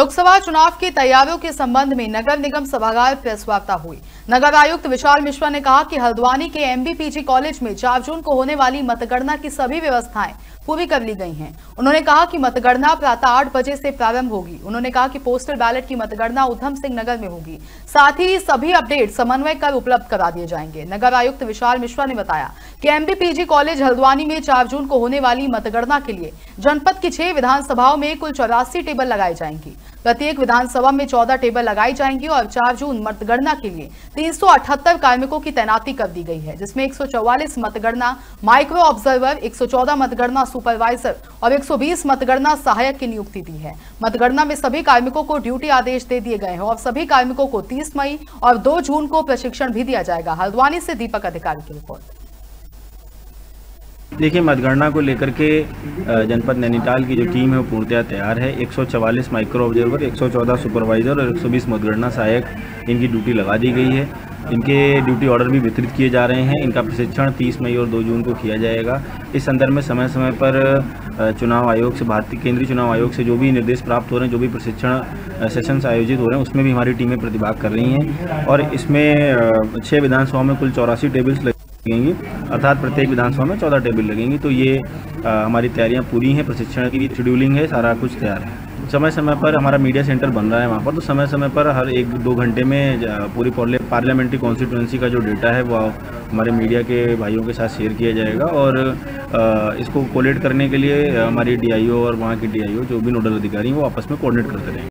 लोकसभा चुनाव की तैयारियों के संबंध में नगर निगम सभागार प्रेस वार्ता हुई। नगर आयुक्त विशाल मिश्रा ने कहा कि हल्द्वानी के एमबीपीजी कॉलेज में चार जून को होने वाली मतगणना की सभी व्यवस्थाएँ पूरी कर ली गई हैं। उन्होंने कहा कि मतगणना प्रातः आठ बजे से प्रारंभ होगी। उन्होंने कहा कि पोस्टल बैलेट की मतगणना उधम सिंह नगर में होगी। साथ ही सभी अपडेट समन्वय कर उपलब्ध करा दिए जाएँगे। नगर आयुक्त विशाल मिश्रा ने बताया कि एमबीपीजी कॉलेज हल्द्वानी में चार जून को होने वाली मतगणना के लिए जनपद की छह विधानसभाओं में कुल चौरासी टेबल लगाई जाएँगी। प्रत्येक विधानसभा में चौदह टेबल लगाई जाएँगी और चार जून मतगणना के लिए तीन कार्मिकों की तैनाती कर दी गई है, जिसमें एक मतगणना माइक्रो ऑब्जर्वर, एक सौ चौदह मतगणना सुपरवाइजर और 120 मतगणना सहायक की नियुक्ति दी है। मतगणना में सभी कार्मिकों को ड्यूटी आदेश दे दिए गए हैं और सभी कार्मिकों को 30 मई और 2 जून को प्रशिक्षण भी दिया जाएगा। हल्द्वानी से दीपक अधिकारी की रिपोर्ट। देखिए, मतगणना को लेकर के जनपद नैनीताल की जो टीम है, वो पूर्णतया तैयार है। 144 माइक्रो ऑब्जर्वर 114 सुपरवाइजर और 120 मतगणना सहायक इनकी ड्यूटी लगा दी गई है। इनके ड्यूटी ऑर्डर भी वितरित किए जा रहे हैं। इनका प्रशिक्षण 30 मई और 2 जून को किया जाएगा। इस संदर्भ में समय समय पर चुनाव आयोग से, भारतीय केंद्रीय चुनाव आयोग से जो भी निर्देश प्राप्त हो रहे हैं, जो भी प्रशिक्षण सेशंस आयोजित हो रहे हैं, उसमें भी हमारी टीमें प्रतिभाग कर रही हैं। और इसमें छः विधानसभाओं में कुल चौरासी टेबल्स लगेंगी। अर्थात प्रत्येक विधानसभा में चौदह टेबल लगेंगी। तो ये आ, हमारी तैयारियाँ पूरी हैं प्रशिक्षण की भी शेड्यूलिंग है सारा कुछ तैयार है। समय समय पर हमारा मीडिया सेंटर बन रहा है वहाँ पर। तो समय समय पर हर एक दो घंटे में पूरी पार्लियामेंट्री कॉन्स्टिट्यूंसी का जो डेटा है वो हमारे मीडिया के भाइयों के साथ शेयर किया जाएगा। और इसको कोलेट करने के लिए हमारी डीआईओ और वहाँ की डीआईओ जो भी नोडल अधिकारी हैं वो आपस में कोऑर्डिनेट करते रहेंगे।